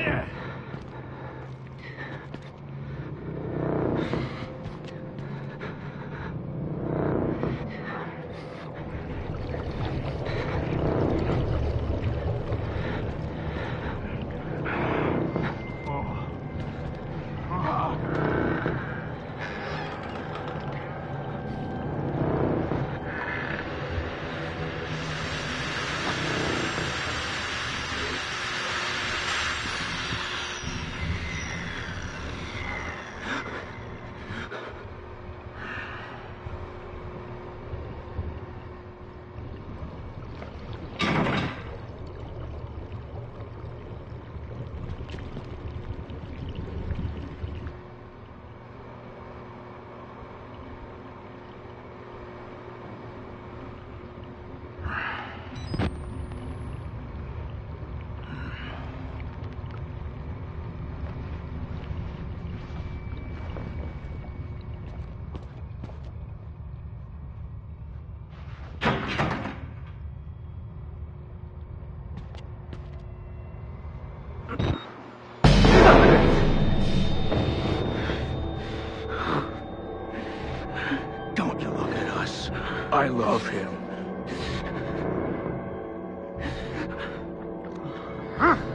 Yeah. I love him.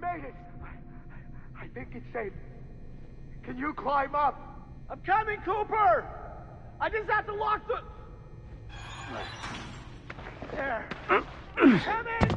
made it. I, I think it's safe. Can you climb up? I'm coming, Cooper! I just have to lock the... There. Coming!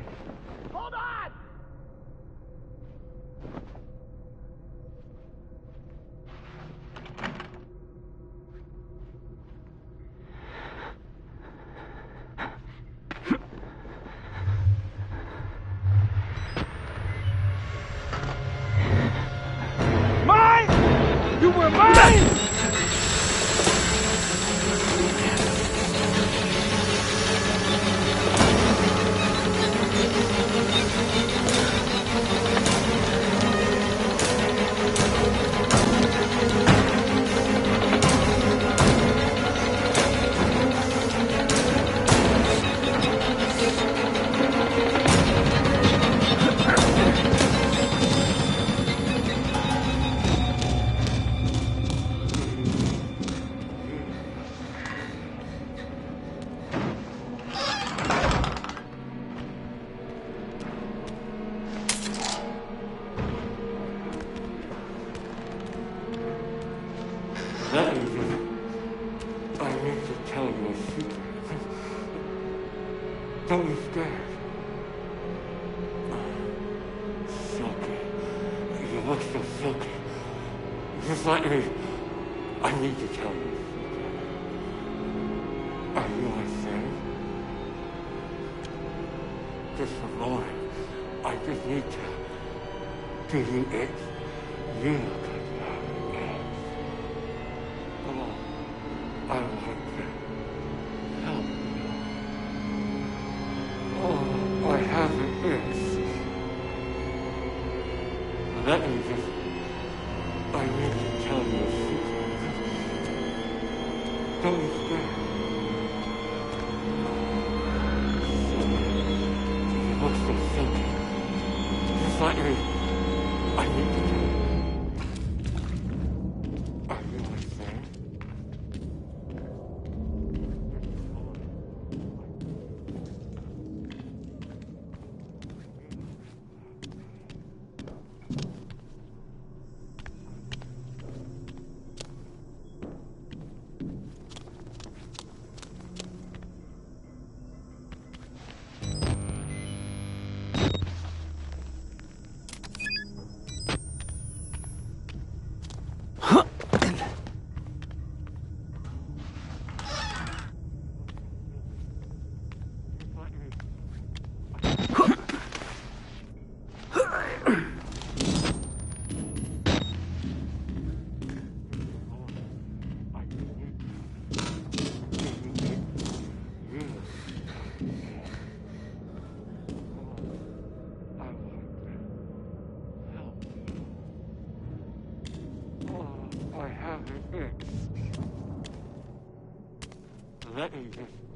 That it. I need to tell you a secret. Don't be scared. Silky. You look so silky. Just let me. I need to tell you. Are you friend? Just a moment. I just need to give you it. You look Eh, eh, eh.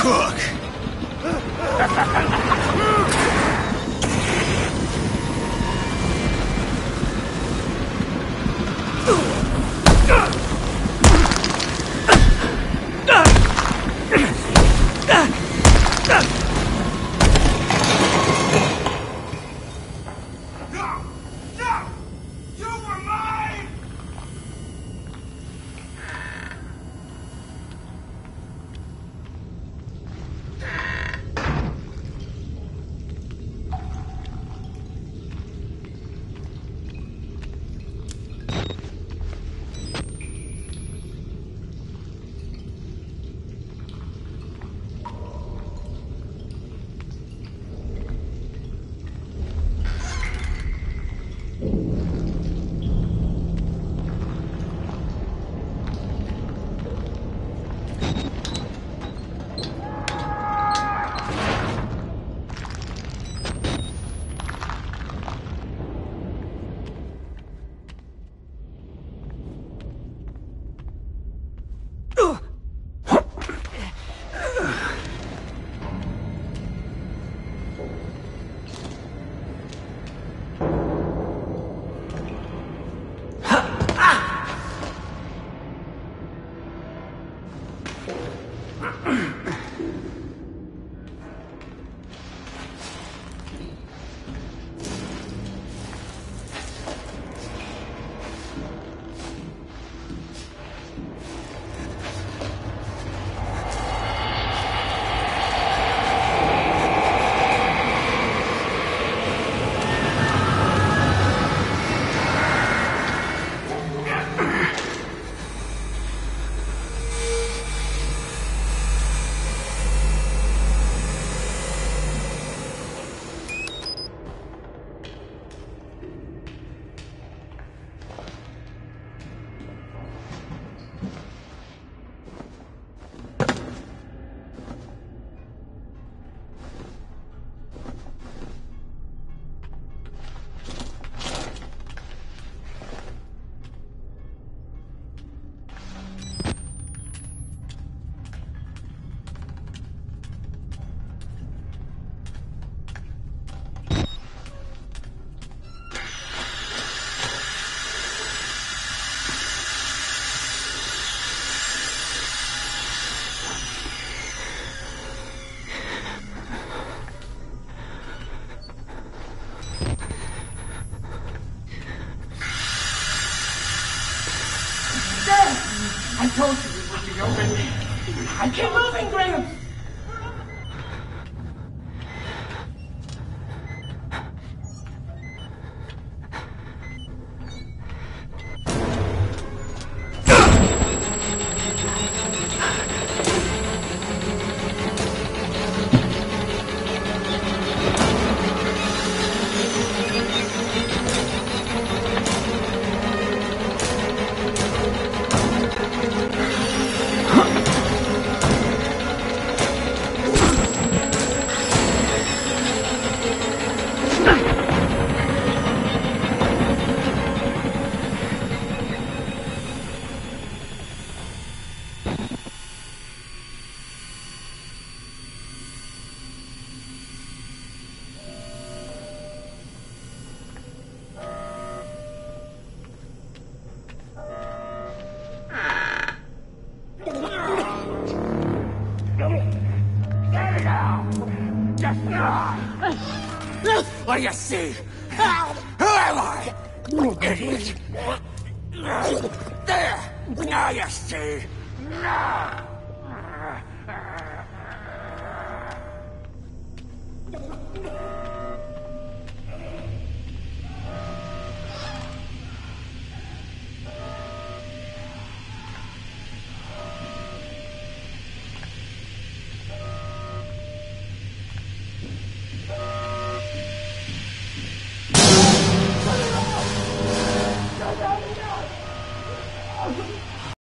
cook. Told you it would be. I Keep moving, Graham!